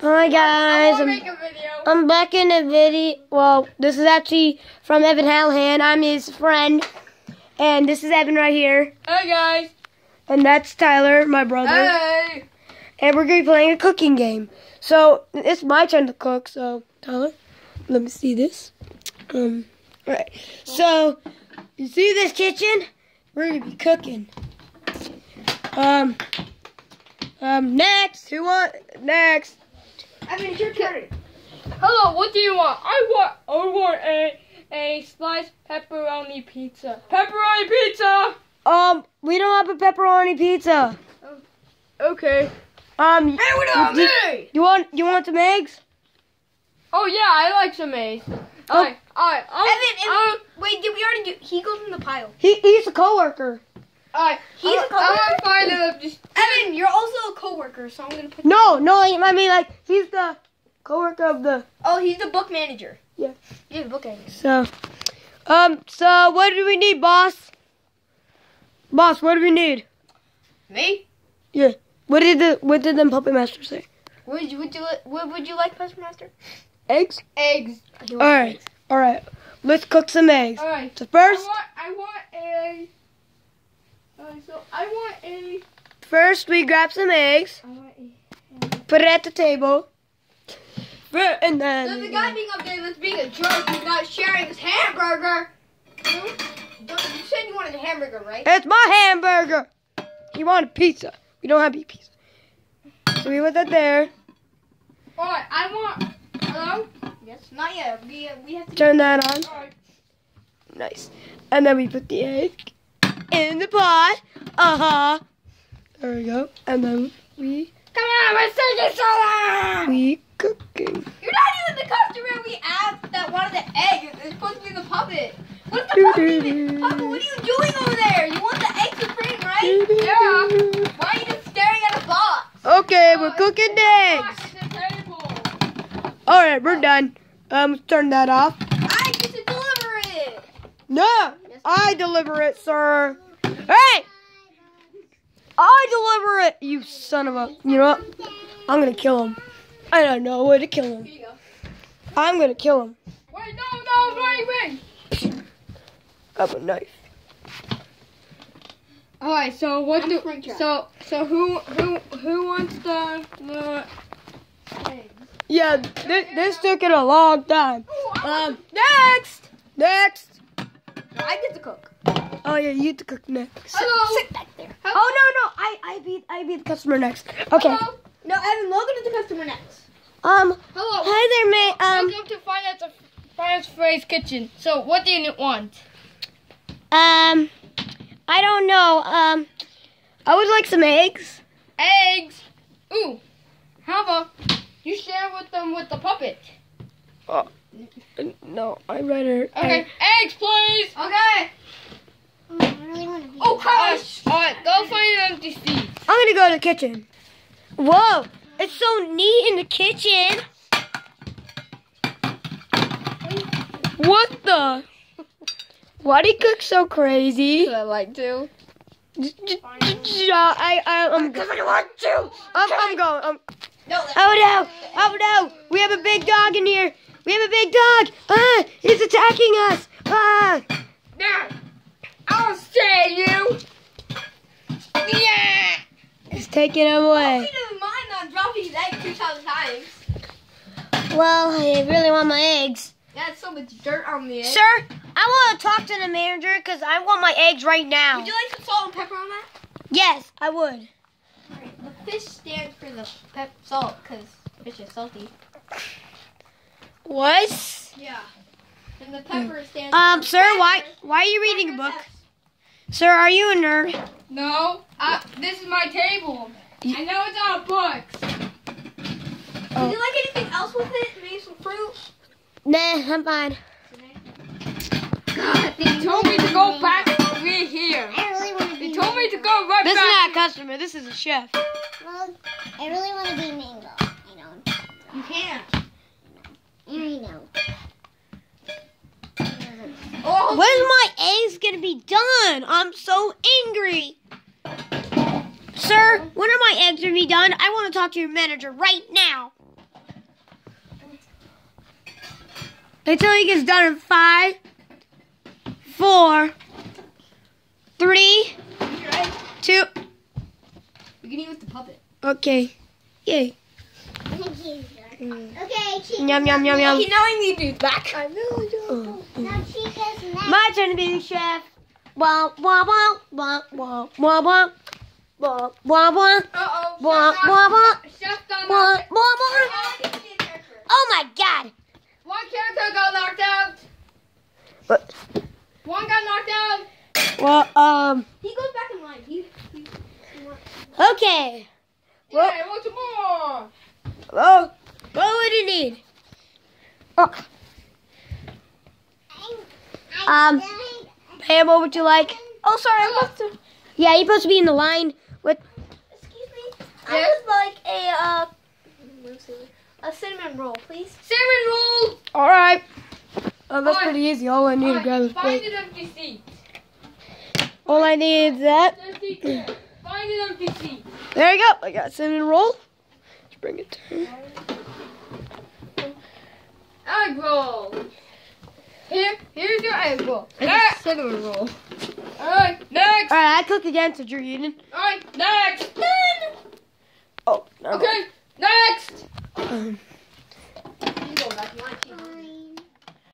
Hi guys, I'm, a. I'm back in the video. Well, this is actually from Evan Hallahan. I'm his friend, and this is Evan right here, Hey guys. and that's Tyler, my brother. Hey. And we're gonna be playing a cooking game. So it's my turn to cook. So Tyler, let me see this. Um, right. So you see this kitchen? We're gonna be cooking. Um. Um. Next, who want next? I mean, it's your turn. Hello, what do you want? I want, I want a a sliced pepperoni pizza. Pepperoni pizza. Um, we don't have a pepperoni pizza. Okay. Um, Hey, what you, me? you want you want some eggs? Oh yeah, I like some A's. Alright, alright. Evan, I'm, Evan, wait, did we already do? He goes in the pile. He he's a coworker. Alright. He's a I'm coworker? gonna find out just. Evan, you're also a coworker, so I'm gonna put. No, no, I mean like he's the coworker of the. Oh, he's the book manager. Yeah. He's the book manager. So, um, so what do we need, boss? Boss, what do we need? Me? Yeah. What did the what did the puppet master say? Would you would you what would you like, puppet Master? Eggs. Eggs. All right, all right. Let's cook some eggs. Alright. So first. I first, want, I want a. Alright, so I want a. first we grab some eggs, I want a. put it at the table, Fir- and So the then guy being up there that's being a jerk is not sharing his hamburger. You, you said you wanted a hamburger, right? it's my hamburger. You want a pizza? We don't have a pizza. So we put that there. Alright, I want. Hello? Yes. Not yet. We uh, we have to. Turn that on. Alright. Nice. And then we put the egg in the pot. Uh huh. There we go. And then we Come on, let's take it soda! we cooking. You're not even the customer we asked that wanted the egg. It's supposed to be the puppet. What's the puppet? doo even- Puppet, what are you doing over there? You want the egg supreme, right? Yeah. Why are you just staring at a box? Okay, we're cooking the eggs. The table. All right, we're done. Um, turn that off. I get to deliver it. No, I deliver it, sir. Hey, I deliver it. You son of a. You know what? I'm gonna kill him. I don't know where to kill him. Here you go. I'm gonna kill him. Wait, no, no, wait, wait. I have a knife. Alright, so what I'm do so so who who who wants the the eggs? Yeah, this, this took it a long time. Um, next, next. I get to cook. Oh yeah, you have to cook next. Hello. Sit back there. Oh no no, I I beat I beat the customer next. Okay. Hello. No, Evan, Logan is the customer next. Um, Hello. hi there, mate. Um, Welcome to Finance of Finance Phrase Kitchen. So what do you want? um, I don't know. Um, I would like some eggs. Eggs. Ooh. How about you share with them with the puppet? No, I rather. Okay. Eggs, please. Okay. Oh, gosh. Alright, go find an empty seat. I'm gonna go to the kitchen. Whoa, it's so neat in the kitchen. What the? Why do you cook so crazy? I like to. I, I, I'm, Because I want to. I'm, I'm going. I'm, No, oh no! Oh no! We have a big dog in here. We have a big dog. Ah, he's attacking us. Ah. Now, I'll stay you. Yeah. He's taking him away. doesn't mind on dropping his egg 2,000 times. Well, I really want my eggs. That's so much dirt on the egg. Sir, I want to talk to the manager because I want my eggs right now. Would you like some salt and pepper on that? Yes, I would. The fish stands for the pep salt because fish is salty. What? Yeah. And the pepper stands Um, for sir, why pepper. why are you reading a book? Pepper Sir, are you a nerd? No, uh, this is my table. I know it's all books. zest. Would you like anything else with it? Maybe some fruit? Nah, I'm fine. God, they told me to go back over here. I really want to They be told me to go right This is not a customer. This is a chef. Well, I really want to be mango. You know. You can't. Reno. Oh, When's my eggs gonna be done? I'm so angry. Sir, when are my eggs gonna be done? I want to talk to your manager right now. Until he gets done in five, four, three, two. You can eat with the puppet. Okay. Yay. Okay, Chica's Yum, yum, yum, yum. Okay, now I need to back. I really Now Chica's next. My turn to be the chef. Wah, wah, wah, wah, wah, wah, wah. Wah, wah, wah, Uh-oh. wah, wah, wah, Chef got wah, wah, wah. Oh my god. One character got knocked out. But, One got knocked out. well, um, He goes back in line. He, he, he wants- okay. Yeah, I want some more. Oh, what would you need? Oh, Um, Pam, what would you like? Oh, sorry, I'm supposed to. Yeah, you're supposed to be in the line with. Excuse me. I would like a uh, a cinnamon roll, please. Salmon roll. All right. Oh, that's Alright. pretty easy. All I need to grab is Find an empty seat. All I need is that. Find an empty seat. There you go. I got cinnamon roll. Let's bring it down. Egg roll. Here, here's your egg roll. It's Next. a cinnamon roll. All right, next. All right, I cooked again, so you're eating. All right, next. Then. Oh, mind. Okay, next. Um,